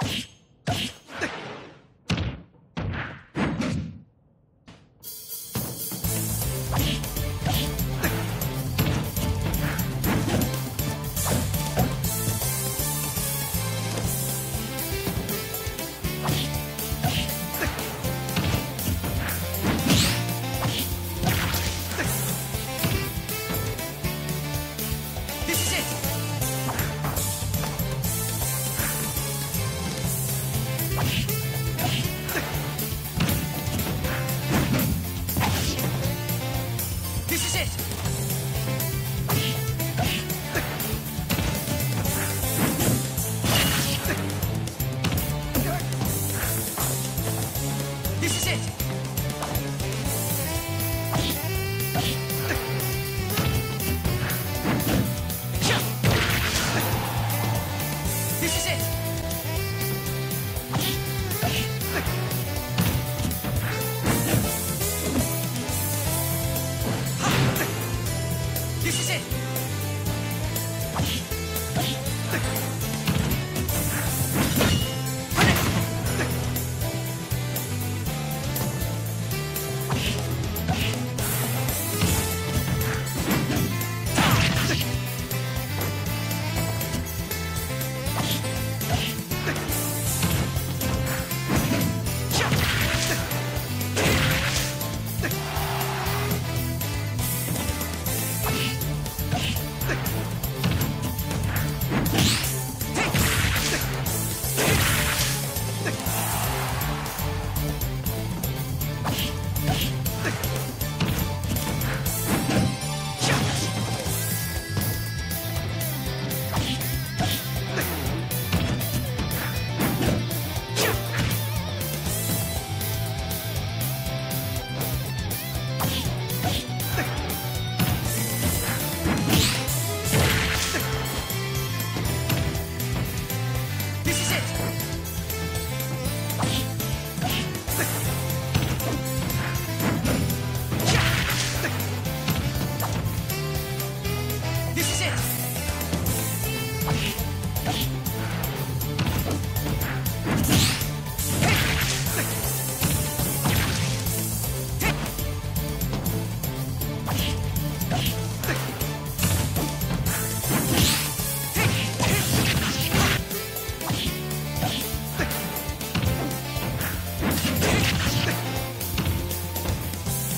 you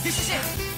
你是谁